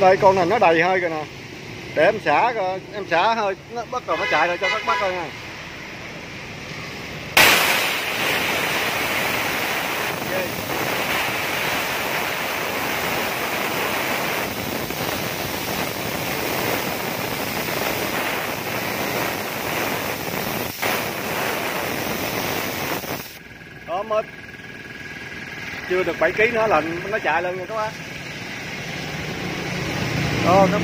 đây, con này nó đầy hơi rồi nè. Để em xả rồi em xả hơi, nó bắt đầu nó chạy rồi, cho các bác coi nha. Đó mới chưa được 7 kg nữa là nó chạy lên nha các bác. Ô các,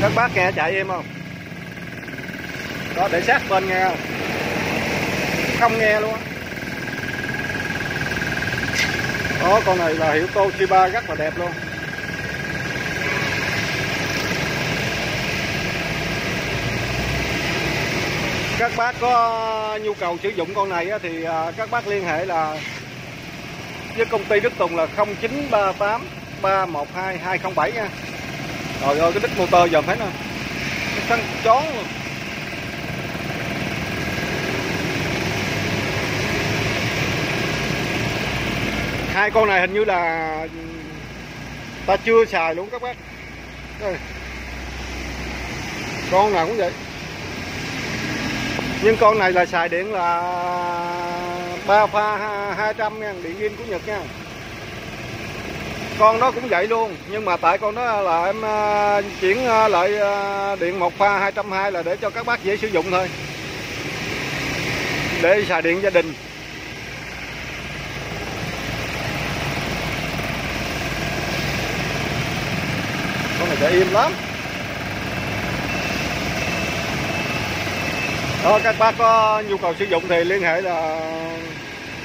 các bác nghe chạy em không? Đó để sát bên nghe không? Không nghe luôn á. Đó con này là hiệu Toshiba rất là đẹp luôn. Các bác có ờ, nhu cầu sử dụng con này thì ờ, các bác liên hệ là với công ty Đức Tùng là 0938 312 207 nha. Trời ơi cái đít motor giờ thấy nè. Nó căng chón luôn Hai con này hình như là ta chưa xài luôn các bác. Đây. Con nào cũng vậy. Nhưng con này là xài điện là ba pha 200 nha, điện viên của Nhật nha con đó cũng vậy luôn. Nhưng mà tại con đó là em à, chuyển à, lại à, điện một pha 220 là để cho các bác dễ sử dụng thôi. Để xài điện gia đình. Con này chạy im lắm. Đó, các bác có nhu cầu sử dụng thì liên hệ là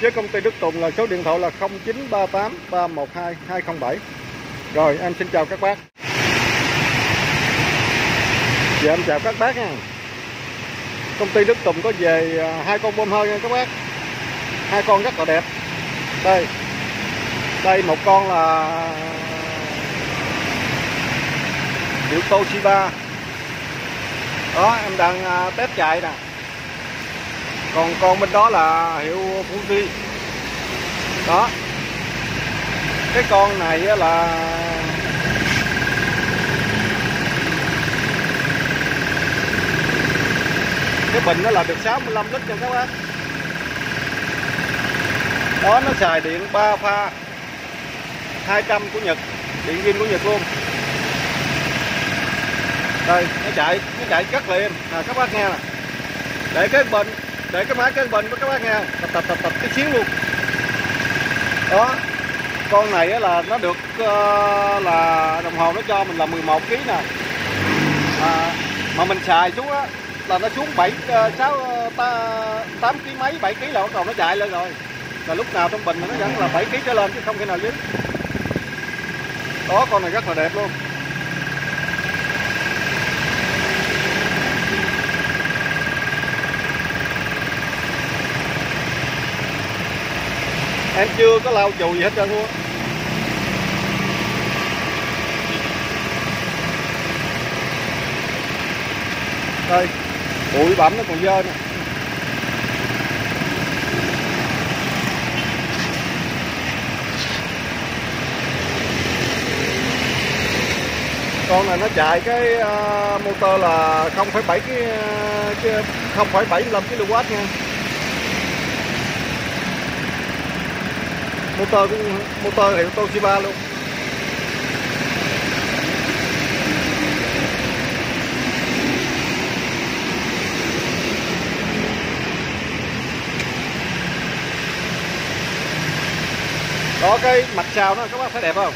với công ty Đức Tùng là số điện thoại là 0938 312 207 rồi, em xin chào các bác. Dạ em chào các bác nha. Công ty Đức Tùng có về à, hai con bơm hơi nha các bác. Hai con rất là đẹp. Đây. Đây, một con là hiệu Toshiba đó, em đang à, test chạy nè còn con bên đó là hiệu Fuji đó. Cái con này á là cái bình nó là được 65 lít nha các bác. Đó nó xài điện 3 pha 200 của Nhật điện viên của Nhật luôn. Đây nó chạy nó chạy rất là êm à, các bác nghe nè. Để cái bình để cái máy cân bình với các bác nghe. Tập tập tập tập tí xíu luôn. Đó. Con này là nó được uh, là đồng hồ nó cho mình là 11 kg nè. À, mà mình xài xuống á là nó xuống 7 6 8 kg mấy 7 kg là bắt đầu nó chạy lên rồi. Là lúc nào trong bình nó vẫn là 7 kg trở lên chứ không khi nào dưới đó con này rất là đẹp luôn. Em chưa có lau chùi gì hết trơn luôn đây bụi bẩm nó còn dơ nè. Con này nó chạy cái uh, motor là 0,7 cái ờ, cái 0,75 kW nha. Motor cũng motor hiệu Toshiba luôn. Đó cái mặt sau nó các bác thấy đẹp không?